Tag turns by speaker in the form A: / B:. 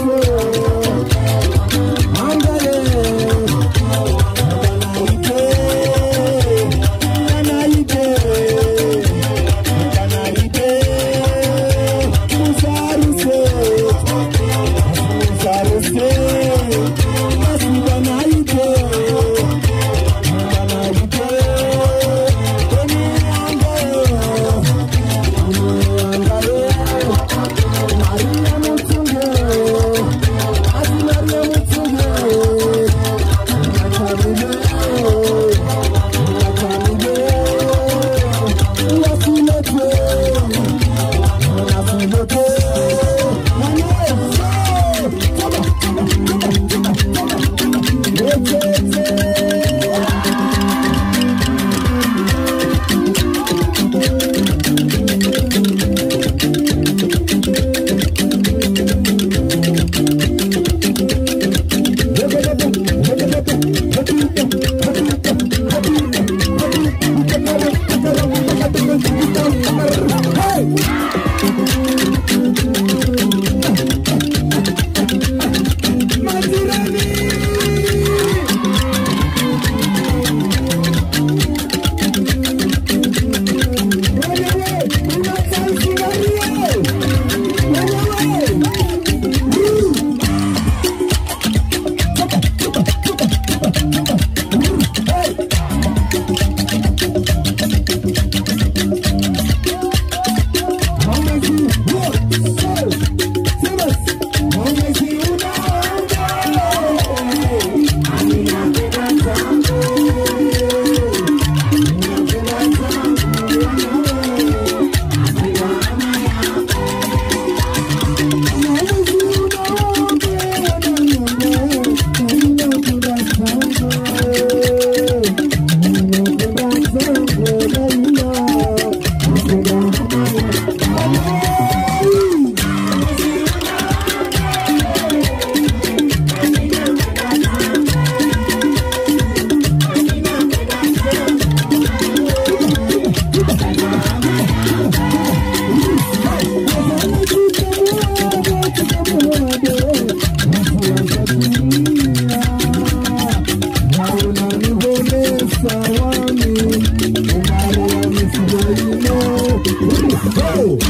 A: Whoa. someone new. Nobody you.